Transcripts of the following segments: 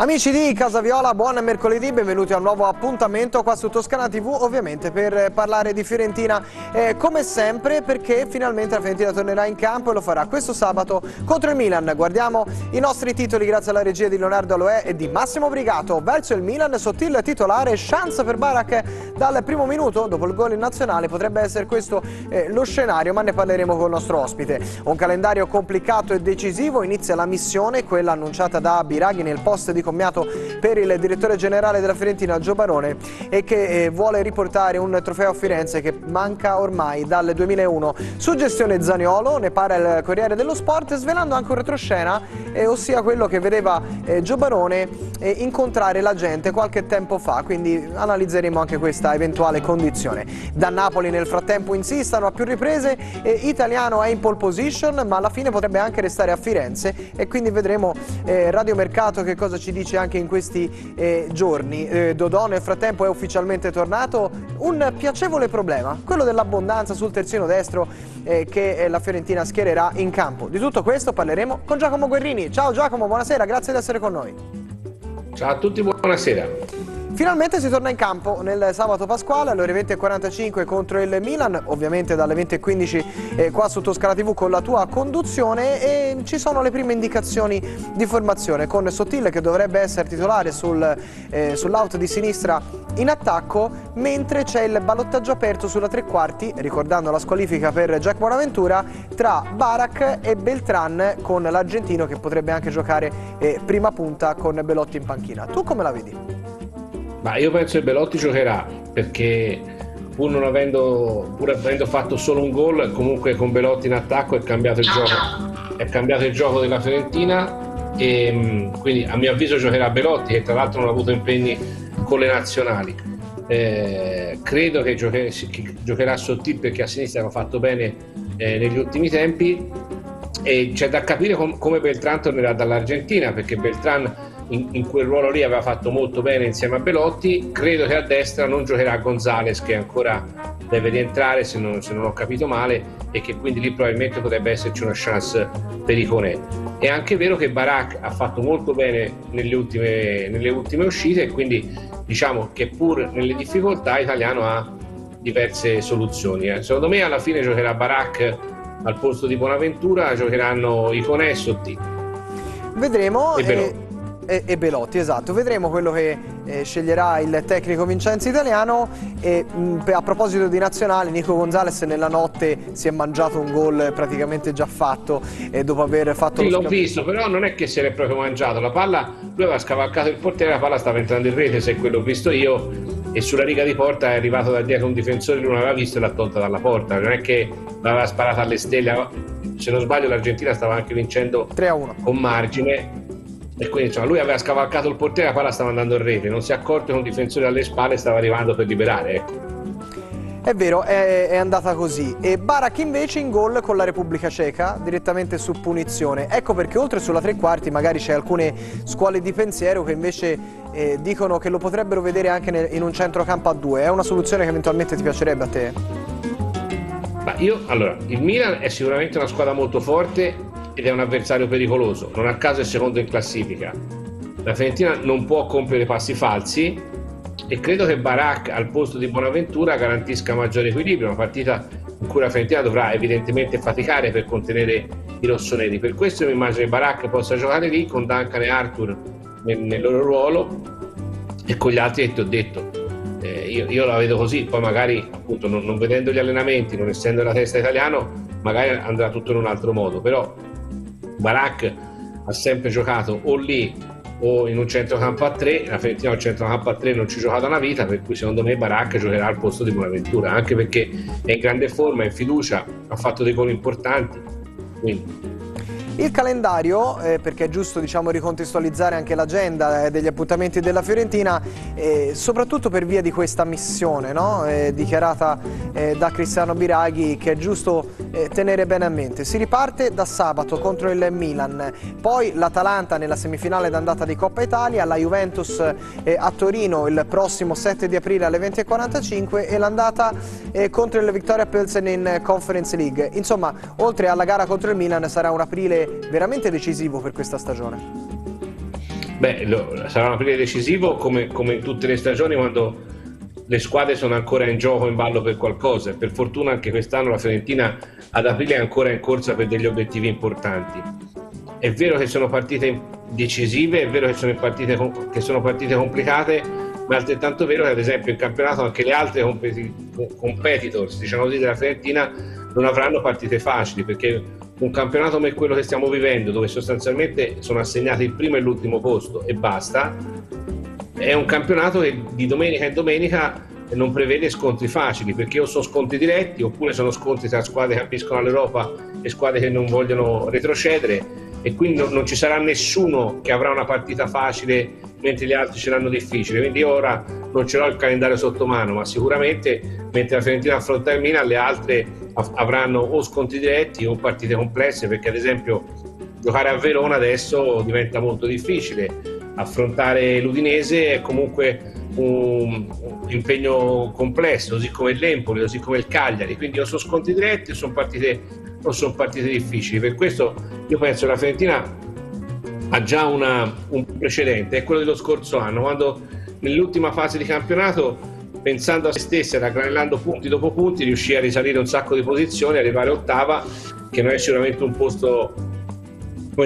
Amici di Casa Viola, buon mercoledì, benvenuti a un nuovo appuntamento qua su Toscana TV, ovviamente per parlare di Fiorentina eh, come sempre perché finalmente la Fiorentina tornerà in campo e lo farà questo sabato contro il Milan. Guardiamo i nostri titoli grazie alla regia di Leonardo Aloè e di Massimo Brigato verso il Milan, sottile titolare, chance per Barak dal primo minuto, dopo il gol in nazionale potrebbe essere questo eh, lo scenario ma ne parleremo con il nostro ospite. Un calendario complicato e decisivo, inizia la missione, quella annunciata da Biraghi nel post di commiato per il direttore generale della Fiorentina Gio Barone e che eh, vuole riportare un trofeo a Firenze che manca ormai dal 2001. Suggestione Zaniolo, ne parla il Corriere dello Sport svelando anche un retroscena, eh, ossia quello che vedeva eh, Gio Barone eh, incontrare la gente qualche tempo fa, quindi analizzeremo anche questa eventuale condizione. Da Napoli nel frattempo insistono a più riprese, Italiano è in pole position ma alla fine potrebbe anche restare a Firenze e quindi vedremo eh, Radio Mercato che cosa ci dice anche in questi eh, giorni. Eh, Dodò nel frattempo è ufficialmente tornato, un piacevole problema, quello dell'abbondanza sul terzino destro eh, che eh, la Fiorentina schiererà in campo. Di tutto questo parleremo con Giacomo Guerrini. Ciao Giacomo, buonasera, grazie di essere con noi. Ciao a tutti, buonasera. Finalmente si torna in campo nel sabato pasquale alle ore 20.45 contro il Milan, ovviamente dalle 20.15 eh, qua su Toscana TV con la tua conduzione e ci sono le prime indicazioni di formazione con Sottile che dovrebbe essere titolare sul, eh, sull'out di sinistra in attacco mentre c'è il ballottaggio aperto sulla tre quarti, ricordando la squalifica per Jack Bonaventura, tra Barak e Beltran con l'argentino che potrebbe anche giocare eh, prima punta con Belotti in panchina. Tu come la vedi? Ma io penso che Belotti giocherà perché pur non avendo, pur avendo fatto solo un gol, comunque con Belotti in attacco è cambiato il gioco, è cambiato il gioco della Fiorentina e mm, quindi a mio avviso giocherà Belotti che tra l'altro non ha avuto impegni con le nazionali. Eh, credo che, giocherà, che giocherà Sottil perché a sinistra hanno fatto bene eh, negli ultimi tempi e c'è da capire com- come Beltran tornerà dall'Argentina perché Beltran in, in, quel ruolo lì aveva fatto molto bene insieme a Belotti. Credo che a destra non giocherà Gonzales, che ancora deve rientrare, se non, se non ho capito male, e che quindi lì probabilmente potrebbe esserci una chance per Iconè. È anche vero che Barak ha fatto molto bene nelle ultime, nelle ultime uscite, e quindi diciamo che pur nelle difficoltà Italiano ha diverse soluzioni. Eh. Secondo me alla fine giocherà Barak al posto di Bonaventura, giocheranno Iconè e Sotti. Vedremo. E e, e Belotti, esatto. Vedremo quello che eh, sceglierà il tecnico Vincenzo Italiano. E mh, a proposito di nazionale Nico Gonzalez nella notte si è mangiato un gol praticamente già fatto eh, dopo aver fatto sì, l'ho visto, però non è che si è proprio mangiato. La palla, lui aveva scavalcato il portiere la palla stava entrando in rete se quello ho visto io e sulla riga di porta è arrivato da dietro un difensore lui non aveva visto e l'ha tolta dalla porta. Non è che l'aveva sparata alle stelle se non sbaglio l'Argentina stava anche vincendo 3 a 1 con margine e quindi insomma, lui aveva scavalcato il portiere, la palla stava andando in rete, non si è accorto che un difensore alle spalle stava arrivando per liberare. Ecco. È vero, è, è, andata così. E Barak invece in gol con la Repubblica Ceca, direttamente su punizione. Ecco perché oltre sulla tre quarti magari c'è alcune scuole di pensiero che invece eh, dicono che lo potrebbero vedere anche nel, in un centrocampo a due. È una soluzione che eventualmente ti piacerebbe a te? Ma io, allora, il Milan è sicuramente una squadra molto forte ed è un avversario pericoloso, non a caso è secondo in classifica. La Fiorentina non può compiere passi falsi e credo che Barak al posto di Bonaventura garantisca maggiore equilibrio, una partita in cui la Fiorentina dovrà evidentemente faticare per contenere i rossoneri. Per questo mi immagino che Barak possa giocare lì con Duncan e Arthur nel, nel loro ruolo e con gli altri che ti ho detto. Eh, io, io, la vedo così, poi magari appunto non, non vedendo gli allenamenti, non essendo la testa italiano, magari andrà tutto in un altro modo, però Barak ha sempre giocato o lì o in un centrocampo a 3, la Fiorentina un centrocampo a 3 non ci ha giocato una vita, per cui secondo me Barak giocherà al posto di Bonaventura, anche perché è in grande forma, è in fiducia, ha fatto dei gol importanti. Quindi il calendario, eh, perché è giusto diciamo, ricontestualizzare anche l'agenda eh, degli appuntamenti della Fiorentina, eh, soprattutto per via di questa missione no? Eh, dichiarata eh, da Cristiano Biraghi che è giusto eh, tenere bene a mente. Si riparte da sabato contro il Milan, poi l'Atalanta nella semifinale d'andata di Coppa Italia, la Juventus a Torino il prossimo 7 di aprile alle 20.45 e l'andata contro il Victoria Pilsen in Conference League. Insomma, oltre alla gara contro il Milan sarà un aprile veramente decisivo per questa stagione. Beh, lo, sarà un aprile decisivo come, come tutte le stagioni quando le squadre sono ancora in gioco, in ballo per qualcosa. Per fortuna anche quest'anno la Fiorentina ad aprile è ancora in corsa per degli obiettivi importanti. È vero che sono partite decisive, è vero che sono partite, che sono partite complicate, ma è altrettanto vero che ad esempio in campionato anche le altre competitors diciamo così, della Fiorentina non avranno partite facili perché un campionato come quello che stiamo vivendo dove sostanzialmente sono assegnati il primo e l'ultimo posto e basta è un campionato che di domenica in domenica non prevede scontri facili perché o sono scontri diretti oppure sono scontri tra squadre che ampiscono all'Europa e squadre che non vogliono retrocedere e quindi non, ci sarà nessuno che avrà una partita facile mentre gli altri ce l'hanno difficile. Quindi ora non ce l'ho il calendario sotto mano, ma sicuramente mentre la Fiorentina affronta il Milan, le altre avranno o scontri diretti o partite complesse, perché ad esempio giocare a Verona adesso diventa molto difficile. Affrontare l'Udinese è comunque un, impegno complesso, così come l'Empoli, così come il Cagliari. Quindi o sono scontri diretti o sono partite, o sono partite difficili. Per questo io penso che la Fiorentina ha già una, un precedente, è quello dello scorso anno, quando nell'ultima fase di campionato, pensando a se stessa, raggranellando punti dopo punti, riuscì a risalire un sacco di posizioni, arrivare ottava, che non è sicuramente un posto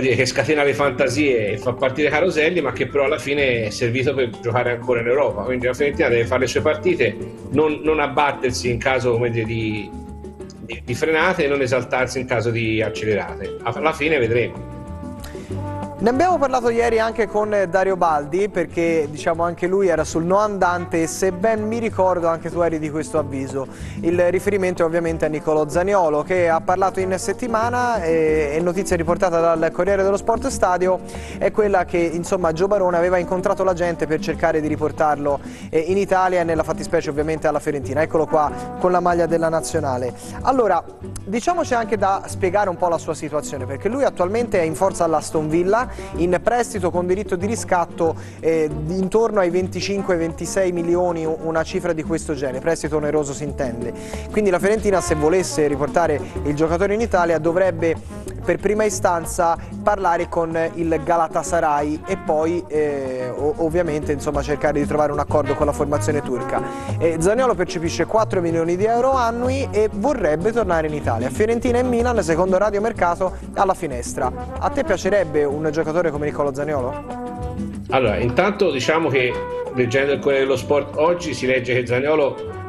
dire, che scatena le fantasie e fa partire caroselli, ma che però alla fine è servito per giocare ancora in Europa. Quindi la Fiorentina deve fare le sue partite, non, non abbattersi in caso dire, di, di, di frenate e non esaltarsi in caso di accelerate. Alla fine vedremo. Ne abbiamo parlato ieri anche con Dario Baldi perché diciamo anche lui era sul no andante e se ben mi ricordo anche tu eri di questo avviso. Il riferimento è ovviamente a Nicolo Zaniolo che ha parlato in settimana e, e notizia riportata dal Corriere dello Sport Stadio è quella che insomma Gio Barone aveva incontrato la gente per cercare di riportarlo eh, in Italia e nella fattispecie ovviamente alla Fiorentina. Eccolo qua con la maglia della nazionale. Allora diciamoci anche da spiegare un po' la sua situazione perché lui attualmente è in forza all'Aston Villa in prestito con diritto di riscatto eh, intorno ai 25-26 milioni, una cifra di questo genere, prestito oneroso si intende. Quindi la Fiorentina se volesse riportare il giocatore in Italia dovrebbe per prima istanza parlare con il Galatasaray e poi eh, ovviamente insomma, cercare di trovare un accordo con la formazione turca. Eh, Zaniolo percepisce 4 milioni di euro annui e vorrebbe tornare in Italia. Fiorentina e Milan, secondo Radio Mercato, alla finestra. A te piacerebbe un giocatore come Nicolo Zaniolo? Allora, intanto diciamo che leggendo il Corriere dello Sport oggi si legge che Zaniolo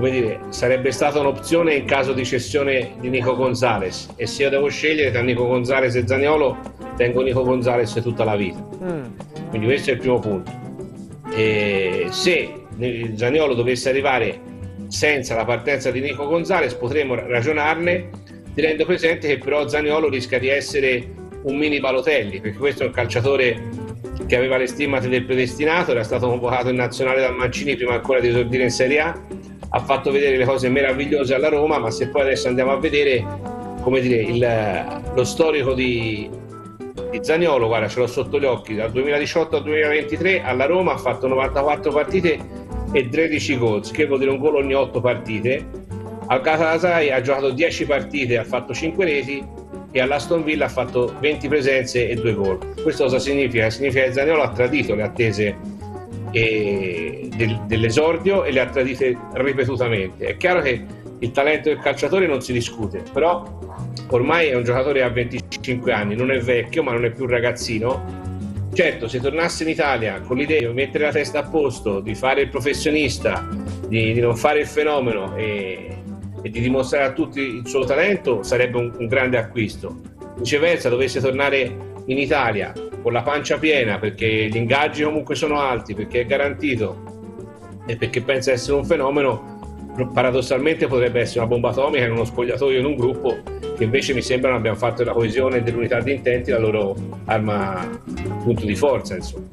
come dire, sarebbe stata un'opzione in caso di cessione di Nico Gonzalez e se io devo scegliere tra Nico Gonzalez e Zaniolo tengo Nico Gonzalez tutta la vita mm. quindi questo è il primo punto e se Zaniolo dovesse arrivare senza la partenza di Nico Gonzalez potremmo ragionarne tenendo presente che però Zaniolo rischia di essere un mini Balotelli perché questo è un calciatore che aveva le stimate del predestinato era stato convocato in nazionale dal Mancini prima ancora di esordire in Serie A ha fatto vedere le cose meravigliose alla Roma, ma se poi adesso andiamo a vedere come dire, il, lo storico di, di Zagnolo, guarda, ce l'ho sotto gli occhi, dal 2018 al 2023 alla Roma ha fatto 94 partite e 13 gol, che vuol dire un gol ogni 8 partite. Al Galatasaray ha giocato 10 partite, ha fatto 5 reti e all'Aston Villa ha fatto 20 presenze e 2 gol. Questo cosa significa? Significa che Zagnolo ha tradito le attese del, dell'esordio e le ha tradite ripetutamente. È chiaro che il talento del calciatore non si discute, però ormai è un giocatore a 25 anni, non è vecchio ma non è più un ragazzino. Certo, se tornasse in Italia con l'idea di mettere la testa a posto, di fare il professionista, di, di non fare il fenomeno e, e, di dimostrare a tutti il suo talento, sarebbe un, un grande acquisto. Viceversa, dovesse tornare in Italia con la pancia piena perché gli ingaggi comunque sono alti, perché è garantito e perché pensa essere un fenomeno, paradossalmente potrebbe essere una bomba atomica in uno spogliatoio in un gruppo che invece mi sembra non abbiano fatto la coesione e dell'unità di intenti la loro arma punto di forza insomma.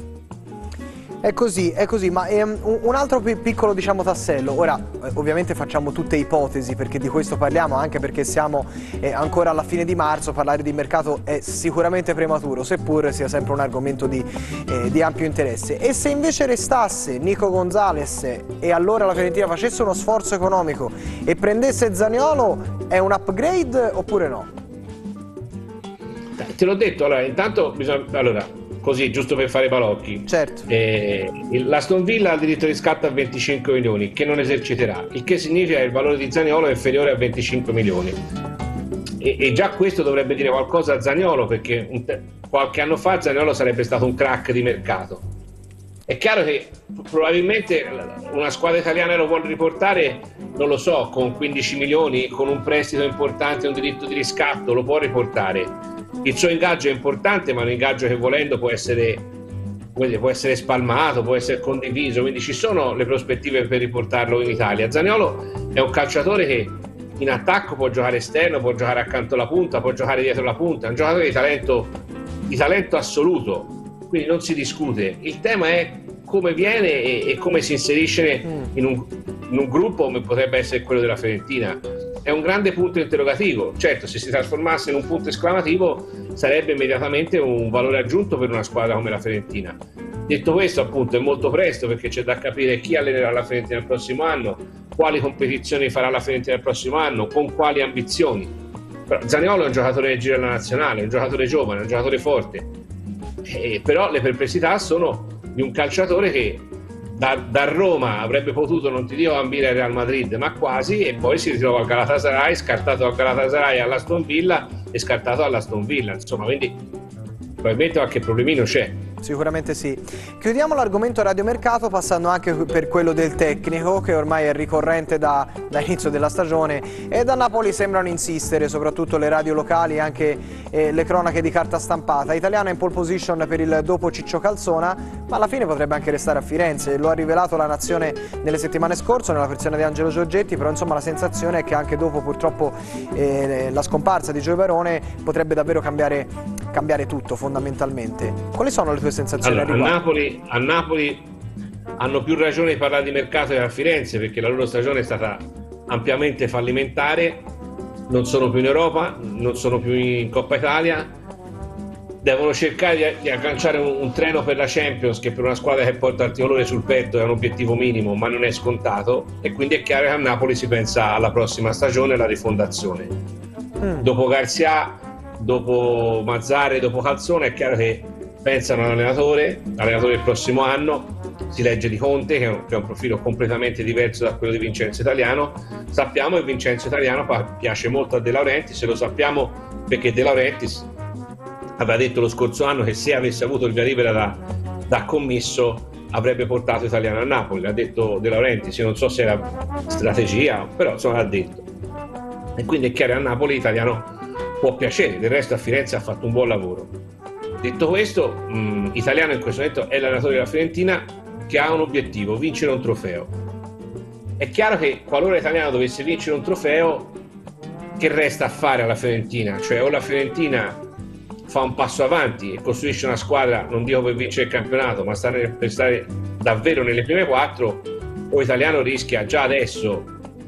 È così, è così, ma ehm, un altro piccolo diciamo, tassello, ora eh, ovviamente facciamo tutte ipotesi perché di questo parliamo, anche perché siamo eh, ancora alla fine di marzo, parlare di mercato è sicuramente prematuro, seppur sia sempre un argomento di, eh, di ampio interesse. E se invece restasse Nico Gonzalez e allora la Fiorentina facesse uno sforzo economico e prendesse Zaniolo, è un upgrade oppure no? Te l'ho detto, allora intanto bisogna... Allora, così giusto per fare balocchi. Certo. Eh, L'Aston Villa ha il diritto di scatto a 25 milioni, che non eserciterà, il che significa che il valore di Zaniolo è inferiore a 25 milioni. E, e già questo dovrebbe dire qualcosa a Zaniolo, perché te- qualche anno fa Zaniolo sarebbe stato un crack di mercato. È chiaro che probabilmente una squadra italiana lo vuole riportare, non lo so, con 15 milioni, con un prestito importante, un diritto di riscatto, lo può riportare il suo ingaggio è importante, ma un ingaggio che volendo può essere, può essere spalmato, può essere condiviso, quindi ci sono le prospettive per riportarlo in Italia. Zaniolo è un calciatore che in attacco può giocare esterno, può giocare accanto alla punta, può giocare dietro la punta, è un giocatore di talento, di talento assoluto, quindi non si discute. Il tema è come viene e, e come si inserisce mm. in un, in un gruppo come potrebbe essere quello della Fiorentina è un grande punto interrogativo. Certo, se si trasformasse in un punto esclamativo sarebbe immediatamente un valore aggiunto per una squadra come la Fiorentina. Detto questo, appunto, è molto presto perché c'è da capire chi allenerà la Fiorentina il prossimo anno, quali competizioni farà la Fiorentina il prossimo anno, con quali ambizioni. Però Zaniolo è un giocatore del giro della nazionale, un giocatore giovane, un giocatore forte. Eh, però le perplessità sono di un calciatore che da, da, Roma avrebbe potuto, non ti dico ambire al Real Madrid, ma quasi, e poi si ritrova al Galatasaray, scartato al Galatasaray all'Aston Villa e scartato all'Aston Villa. Insomma, quindi probabilmente qualche problemino c'è. Sicuramente sì. Chiudiamo l'argomento radiomercato passando anche per quello del tecnico che ormai è ricorrente da, da, inizio della stagione e da Napoli sembrano insistere soprattutto le radio locali e anche eh, le cronache di carta stampata. Italiano in pole position per il dopo Ciccio Calzona ma alla fine potrebbe anche restare a Firenze. Lo ha rivelato la Nazione nelle settimane scorse nella persona di Angelo Giorgetti però insomma la sensazione è che anche dopo purtroppo eh, la scomparsa di Gio Barone potrebbe davvero cambiare, cambiare tutto fondamentalmente. Quali sono le tue sensazioni allora, a, Napoli, a Napoli hanno più ragione di parlare di mercato che a Firenze perché la loro stagione è stata ampiamente fallimentare, non sono più in Europa, non sono più in Coppa Italia, devono cercare di, di agganciare un, un, treno per la Champions che per una squadra che porta il tricolore sul petto è un obiettivo minimo ma non è scontato e quindi è chiaro che a Napoli si pensa alla prossima stagione alla rifondazione. Mm. Dopo Garzia, dopo Mazzare, dopo Calzone è chiaro che pensano all'allenatore, allenatore del prossimo anno, si legge di Conte che è, un, profilo completamente diverso da quello di Vincenzo Italiano, sappiamo che Vincenzo Italiano piace molto a De Laurentiis, lo sappiamo perché De Laurentiis aveva detto lo scorso anno che se avesse avuto il via libera da, da commesso avrebbe portato Italiano a Napoli, l'ha detto De Laurentiis, non so se era strategia, però insomma l'ha detto. E quindi è chiaro a Napoli Italiano può piacere, del resto a Firenze ha fatto un buon lavoro. Detto questo, mh, Italiano in questo momento è l'allenatore della Fiorentina che ha un obiettivo, vincere un trofeo. È chiaro che qualora Italiano dovesse vincere un trofeo, che resta a fare alla Fiorentina? Cioè o la Fiorentina fa un passo avanti e costruisce una squadra, non dico per vincere il campionato, ma stare, per stare davvero nelle prime quattro, o Italiano rischia già adesso,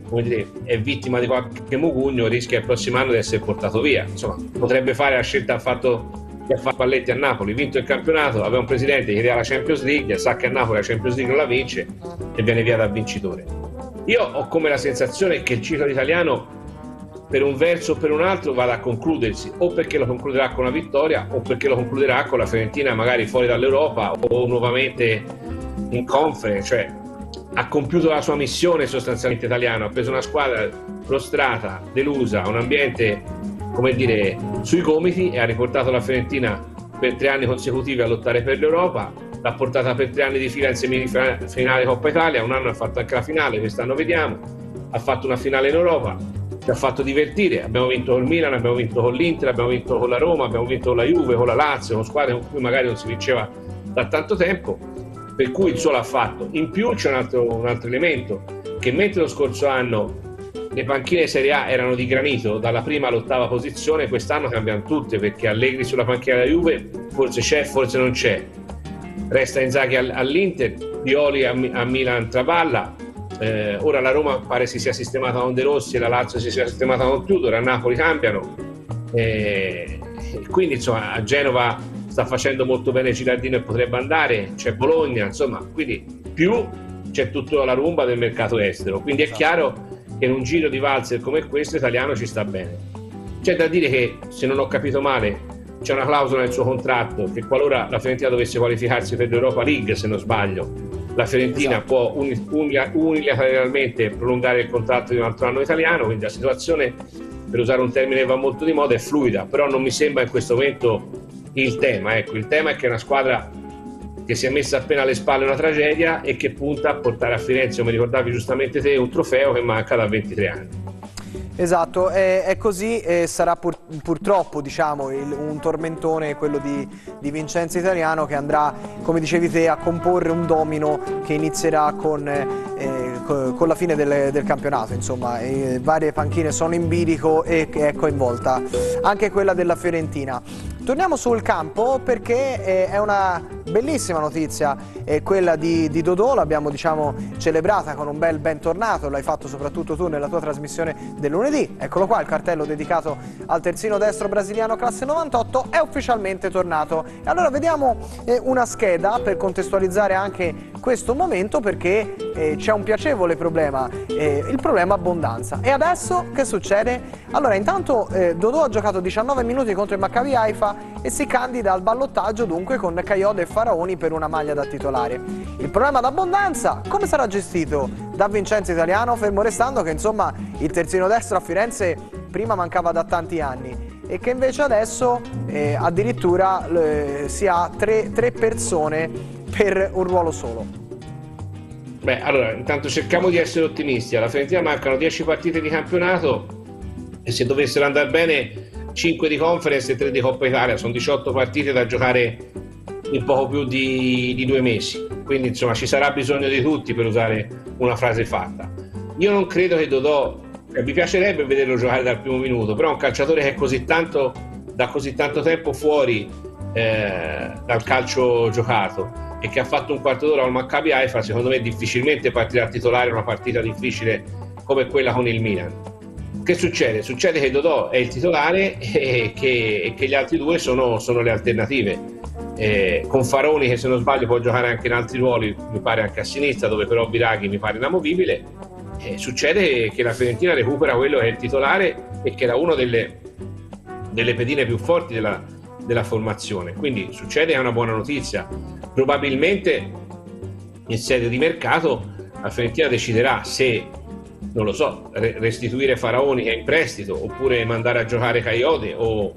come dire, è vittima di qualche mugugno, rischia il prossimo anno di essere portato via. Insomma, potrebbe fare la scelta fatto che ha fatto Palletti a Napoli, vinto il campionato, aveva un presidente che idea la Champions League, sa che a Napoli la Champions League non la vince e viene via da vincitore. Io ho come la sensazione che il ciclo italiano per un verso o per un altro vada a concludersi, o perché lo concluderà con una vittoria o perché lo concluderà con la Fiorentina magari fuori dall'Europa o nuovamente in conference, cioè ha compiuto la sua missione sostanzialmente italiano, ha preso una squadra prostrata, delusa, un ambiente come dire, sui gomiti e ha riportato la Fiorentina per tre anni consecutivi a lottare per l'Europa, l'ha portata per tre anni di fila in semifinale Coppa Italia, un anno ha fatto anche la finale, quest'anno vediamo, ha fatto una finale in Europa, ci ha fatto divertire, abbiamo vinto col Milan, abbiamo vinto con l'Inter, abbiamo vinto con la Roma, abbiamo vinto con la Juve, con la Lazio, con squadre con cui magari non si vinceva da tanto tempo, per cui il suo l'ha fatto. In più c'è un altro, un altro elemento, che mentre lo scorso anno le panchine Serie A erano di granito dalla prima all'ottava posizione, quest'anno cambiano tutte perché Allegri sulla panchina della Juve forse c'è, forse non c'è. Resta Inzaghi all'Inter, Pioli a, Milan traballa. Eh, ora la Roma pare si sia sistemata con De Rossi e la Lazio si sia sistemata con Tudor, a Napoli cambiano. Eh, quindi insomma a Genova sta facendo molto bene Girardino e potrebbe andare, c'è Bologna, insomma, quindi più c'è tutta la rumba del mercato estero. Quindi è esatto. chiaro che in un giro di valzer come questo italiano ci sta bene. C'è da dire che, se non ho capito male, c'è una clausola nel suo contratto che qualora la Fiorentina dovesse qualificarsi per l'Europa League, se non sbaglio, la Fiorentina esatto. può unilateralmente prolungare il contratto di un altro anno italiano, quindi la situazione, per usare un termine che va molto di moda, è fluida, però non mi sembra in questo momento il tema. Ecco, il tema è che una squadra che si è messa appena alle spalle una tragedia e che punta a portare a Firenze, come ricordavi giustamente te, un trofeo che manca da 23 anni. Esatto, è, è così e sarà pur, purtroppo diciamo, il, un tormentone quello di, di, Vincenzo Italiano che andrà, come dicevi te, a comporre un domino che inizierà con, eh, con la fine del, del campionato. Insomma, varie panchine sono in bilico e è coinvolta anche quella della Fiorentina. Torniamo sul campo perché eh, è una bellissima notizia eh, quella di, di Dodò, l'abbiamo diciamo, celebrata con un bel bentornato, l'hai fatto soprattutto tu nella tua trasmissione del lunedì. Eccolo qua, il cartello dedicato al terzino destro brasiliano classe 98 è ufficialmente tornato. E allora vediamo eh, una scheda per contestualizzare anche questo momento perché c'è un piacevole problema, eh, il problema abbondanza. E adesso che succede? Allora intanto eh, Dodò ha giocato 19 minuti contro il Maccabi Haifa e si candida al ballottaggio dunque con Caiode e Faraoni per una maglia da titolare. Il problema d'abbondanza come sarà gestito da Vincenzo Italiano, fermo restando che insomma il terzino destro a Firenze prima mancava da tanti anni e che invece adesso eh, addirittura eh, si ha tre, tre persone per un ruolo solo. Beh, allora, intanto cerchiamo di essere ottimisti. Alla Fiorentina mancano 10 partite di campionato e se dovessero andare bene 5 di conference e 3 di Coppa Italia, sono 18 partite da giocare in poco più di, di due mesi, quindi insomma ci sarà bisogno di tutti per usare una frase fatta. Io non credo che Dodò, eh, mi piacerebbe vederlo giocare dal primo minuto, però un calciatore che è così tanto, da così tanto tempo fuori eh, dal calcio giocato e che ha fatto un quarto d'ora al Maccabi Haifa, secondo me difficilmente partirà titolare una partita difficile come quella con il Milan che succede? Succede che Dodò è il titolare e che, e che gli altri due sono, sono le alternative. Eh, con Faroni che se non sbaglio può giocare anche in altri ruoli, mi pare anche a sinistra, dove però Biraghi mi pare inamovibile. Eh, succede che la Fiorentina recupera quello che è il titolare e che era una delle, delle pedine più forti della, della formazione. Quindi succede è una buona notizia. Probabilmente in sede di mercato la Fiorentina deciderà se non lo so, restituire Faraoni che è in prestito oppure mandare a giocare Coyote o,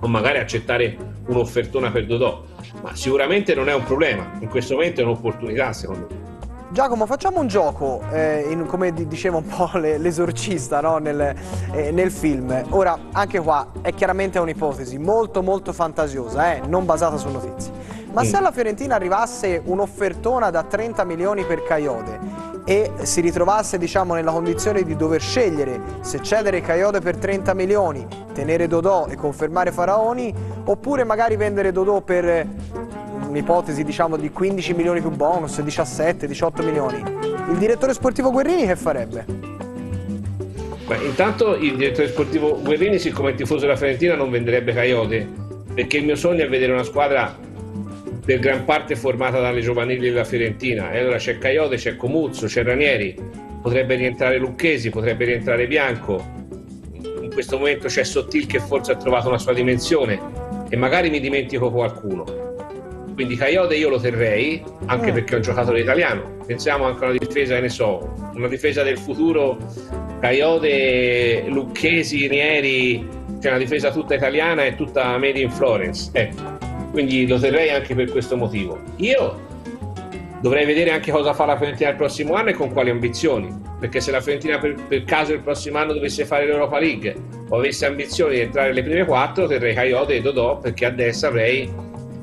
o magari accettare un'offertona per Dodò. Ma sicuramente non è un problema, in questo momento è un'opportunità secondo me. Giacomo, facciamo un gioco, eh, in, come diceva un po' l'esorcista no? nel, eh, nel, film. Ora, anche qua è chiaramente un'ipotesi molto molto fantasiosa, eh? non basata su notizie. Ma mm. se alla Fiorentina arrivasse un'offertona da 30 milioni per Coyote e si ritrovasse diciamo, nella condizione di dover scegliere se cedere Coyote per 30 milioni, tenere Dodò e confermare Faraoni oppure magari vendere Dodò per un'ipotesi diciamo, di 15 milioni più bonus, 17, 18 milioni. Il direttore sportivo Guerrini che farebbe? Beh, intanto il direttore sportivo Guerrini, siccome è tifoso della Fiorentina, non venderebbe Coyote, perché il mio sogno è vedere una squadra per gran parte formata dalle giovanili della Fiorentina. E allora c'è Caiote, c'è Comuzzo, c'è Ranieri, potrebbe rientrare Lucchesi, potrebbe rientrare Bianco. In questo momento c'è Sottil che forse ha trovato una sua dimensione e magari mi dimentico qualcuno. Quindi Caiote io lo terrei, anche mm. perché è un giocatore italiano. Pensiamo anche a una difesa, che ne so, una difesa del futuro, Caiote, Lucchesi, Ranieri, c'è una difesa tutta italiana e tutta made in Florence. Ecco quindi lo terrei anche per questo motivo. Io dovrei vedere anche cosa fa la Fiorentina il prossimo anno e con quali ambizioni, perché se la Fiorentina per, per caso il prossimo anno dovesse fare l'Europa League o avesse ambizioni di entrare nelle prime quattro, terrei Coyote e Dodò perché a destra avrei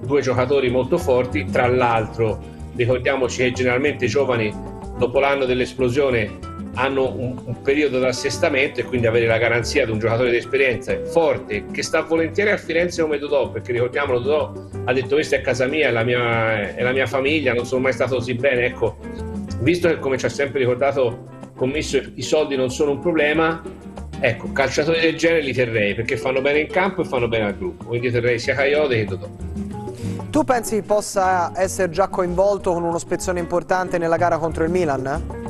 due giocatori molto forti, tra l'altro ricordiamoci che generalmente i giovani dopo l'anno dell'esplosione hanno un, un periodo d'assestamento e quindi avere la garanzia di un giocatore di esperienza forte che sta volentieri a Firenze come Dodò, perché ricordiamolo, Dodò ha detto questa è casa mia, è la mia, è la mia famiglia, non sono mai stato così bene, ecco, visto che come ci ha sempre ricordato Commisso i soldi non sono un problema, ecco, calciatori del genere li terrei perché fanno bene in campo e fanno bene al gruppo, quindi terrei sia Coyote che Dodò. Tu pensi possa essere già coinvolto con uno spezzone importante nella gara contro il Milan?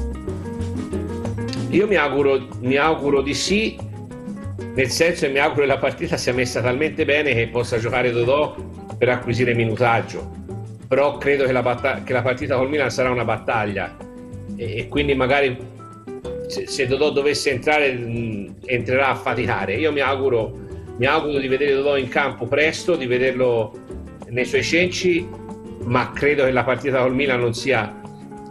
Io mi auguro, mi auguro di sì, nel senso che mi auguro che la partita sia messa talmente bene che possa giocare Dodò per acquisire minutaggio. Però credo che la, batta- che la partita col Milan sarà una battaglia e, e quindi magari se, se, Dodò dovesse entrare mh, entrerà a faticare. Io mi auguro, mi auguro di vedere Dodò in campo presto, di vederlo nei suoi cenci, ma credo che la partita col Milan non sia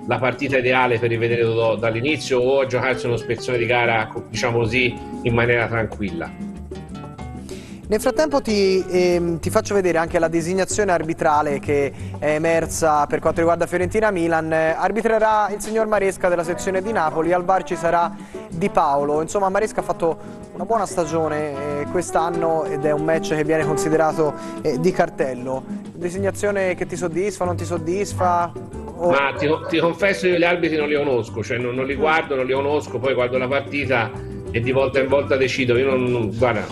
la partita ideale per rivedere dall'inizio o giocarsi uno spezzone di gara, diciamo così, in maniera tranquilla. Nel frattempo ti, ehm, ti, faccio vedere anche la designazione arbitrale che è emersa per quanto riguarda Fiorentina-Milan. Arbitrerà il signor Maresca della sezione di Napoli, al VAR ci sarà Di Paolo. Insomma Maresca ha fatto una buona stagione eh, quest'anno ed è un match che viene considerato eh, di cartello. Designazione che ti soddisfa, non ti soddisfa? O... Ma ti, ti, confesso che gli arbitri non li conosco, cioè non, non, li guardo, non li conosco, poi guardo la partita e di volta in volta decido. Io non, non guarda,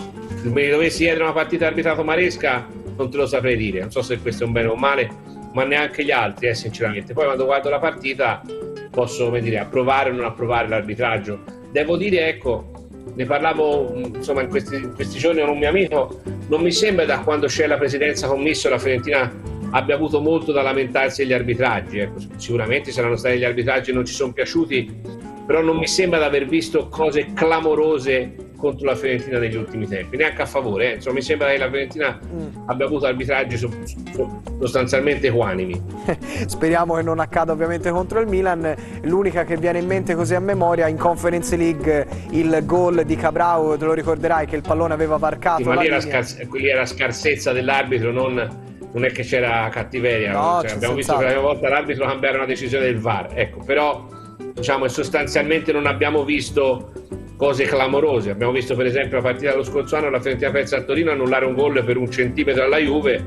mi dovessi chiedere una partita arbitrato Maresca non te lo saprei dire, non so se questo è un bene o un male, ma neanche gli altri, eh, sinceramente. Poi quando guardo la partita posso come dire, approvare o non approvare l'arbitraggio. Devo dire, ecco, ne parlavo insomma in questi, in questi giorni con un mio amico, non mi sembra da quando c'è la presidenza commisso la Fiorentina abbia avuto molto da lamentarsi degli arbitraggi. Ecco, sicuramente saranno stati gli arbitraggi che non ci sono piaciuti, però non mi sembra di aver visto cose clamorose contro la Fiorentina negli ultimi tempi, neanche a favore. Eh. Insomma, mi sembra che la Fiorentina mm. abbia avuto arbitraggi so, so, sostanzialmente equanimi. Speriamo che non accada ovviamente contro il Milan. L'unica che viene in mente così a memoria in Conference League il gol di Cabrao, te lo ricorderai che il pallone aveva varcato. Sì, ma lì era, scar- lì era scarsezza dell'arbitro, non non è che c'era cattiveria, no, cioè, abbiamo visto che la prima volta l'arbitro cambiare una decisione del VAR, ecco, però diciamo sostanzialmente non abbiamo visto cose clamorose, abbiamo visto per esempio la partita dello scorso anno la Fiorentina persa a Torino annullare un gol per un centimetro alla Juve,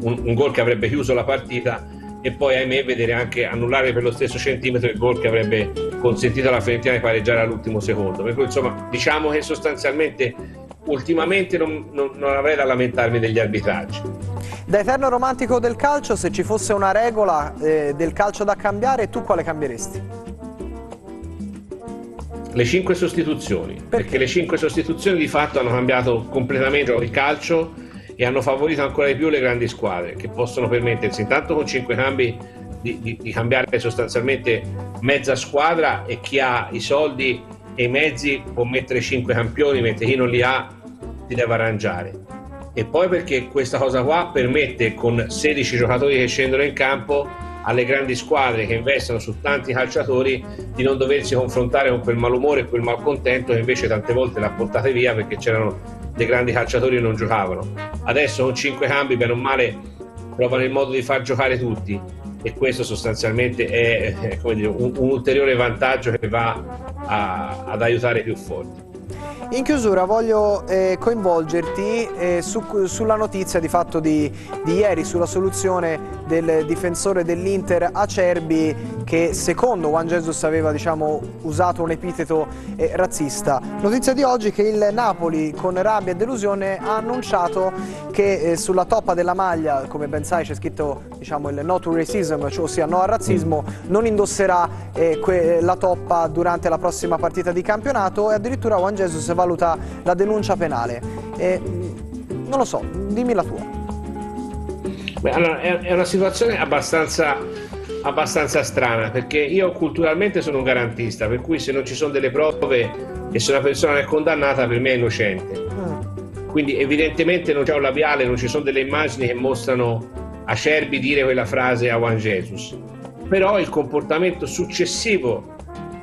un, un gol che avrebbe chiuso la partita e poi ahimè vedere anche annullare per lo stesso centimetro il gol che avrebbe consentito alla Fiorentina di pareggiare all'ultimo secondo. Per cui insomma diciamo che sostanzialmente ultimamente non, non, non avrei da lamentarmi degli arbitraggi. Da eterno romantico del calcio, se ci fosse una regola eh, del calcio da cambiare, tu quale cambieresti? Le cinque sostituzioni, perché? perché le cinque sostituzioni di fatto hanno cambiato completamente il calcio e hanno favorito ancora di più le grandi squadre che possono permettersi intanto con cinque cambi di, di, di cambiare sostanzialmente mezza squadra e chi ha i soldi e i mezzi può mettere 5 campioni, mentre chi non li ha si deve arrangiare. E poi perché questa cosa qua permette con 16 giocatori che scendono in campo alle grandi squadre che investono su tanti calciatori di non doversi confrontare con quel malumore e quel malcontento che invece tante volte l'ha portate via perché c'erano dei grandi calciatori che non giocavano. Adesso con 5 cambi, bene o male, trovano il modo di far giocare tutti e questo sostanzialmente è, è dire, un, un, ulteriore vantaggio che va a, ad aiutare i più forti. In chiusura voglio eh, coinvolgerti eh, su, sulla notizia di fatto di, di, ieri sulla soluzione del difensore dell'Inter Acerbi che secondo Juan Jesus aveva diciamo, usato un epiteto eh, razzista. Notizia di oggi che il Napoli con rabbia e delusione ha annunciato che eh, sulla toppa della maglia, come ben sai c'è scritto diciamo, il no to racism, cioè ossia no al razzismo, non indosserà eh, la toppa durante la prossima partita di campionato e addirittura Juan Jesus valuta la denuncia penale. E, non lo so, dimmi la tua. Beh, allora, è, una situazione abbastanza, abbastanza strana perché io culturalmente sono un garantista, per cui se non ci sono delle prove e se una persona è condannata per me è innocente. Mm. Quindi evidentemente non c'è un labiale, non ci sono delle immagini che mostrano Acerbi dire quella frase a Juan Jesus. Però il comportamento successivo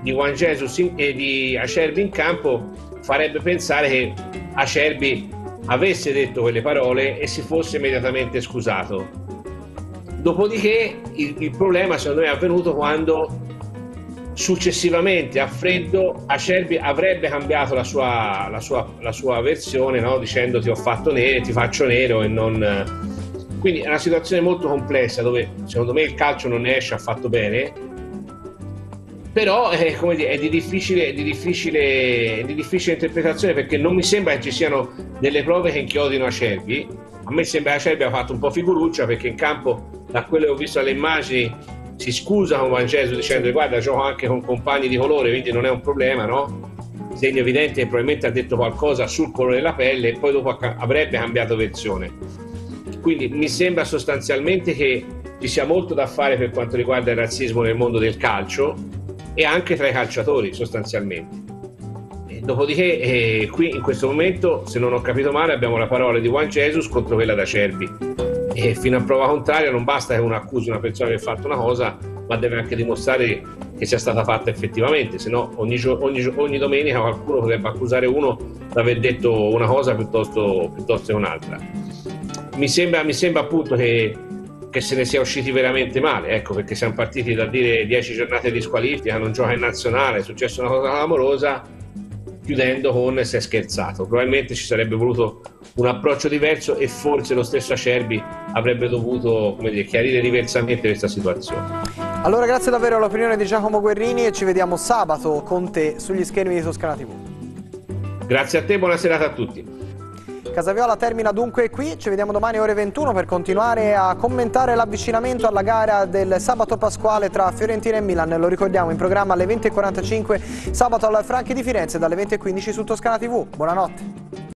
di Juan Jesus e di Acerbi in campo farebbe pensare che Acerbi avesse detto quelle parole e si fosse immediatamente scusato. Dopodiché il, il problema secondo me è avvenuto quando successivamente a freddo Acerbi avrebbe cambiato la sua, la sua, la sua versione no? dicendo ti ho fatto nero, ti faccio nero e non... Quindi è una situazione molto complessa dove secondo me il calcio non ne esce affatto bene però eh, dire, è, di difficile, di, difficile, di difficile, interpretazione perché non mi sembra che ci siano delle prove che inchiodino Acerbi a me sembra che Acerbi abbia fatto un po' figuruccia perché in campo da quello che ho visto alle immagini si scusa con Van Gesù dicendo guarda gioco anche con compagni di colore quindi non è un problema no? segno evidente che probabilmente ha detto qualcosa sul colore della pelle e poi dopo avrebbe cambiato versione. Quindi mi sembra sostanzialmente che ci sia molto da fare per quanto riguarda il razzismo nel mondo del calcio e anche tra i calciatori sostanzialmente. Dopodiché eh, qui in questo momento, se non ho capito male, abbiamo la parola di Juan Jesus contro quella da Cerbi. E fino a prova contraria non basta che uno accusi una persona che ha fatto una cosa, ma deve anche dimostrare che sia stata fatta effettivamente, se no ogni, ogni, ogni, domenica qualcuno potrebbe accusare uno di aver detto una cosa piuttosto, piuttosto che un'altra. Mi sembra, mi sembra appunto che che se ne sia usciti veramente male, ecco perché siamo partiti da dire 10 giornate di squalifica, non gioca in nazionale, è successa una cosa clamorosa, chiudendo con si è scherzato. Probabilmente ci sarebbe voluto un approccio diverso e forse lo stesso Acerbi avrebbe dovuto dire, chiarire diversamente questa situazione. Allora grazie davvero all'opinione di Giacomo Guerrini e ci vediamo sabato con te sugli schermi di Toscana TV. Grazie a te, buona serata a tutti. Casaviola termina dunque qui, ci vediamo domani ore 21 per continuare a commentare l'avvicinamento alla gara del sabato pasquale tra Fiorentina e Milan, lo ricordiamo in programma alle 20.45 sabato al Franchi di Firenze dalle 20.15 su Toscana TV. Buonanotte.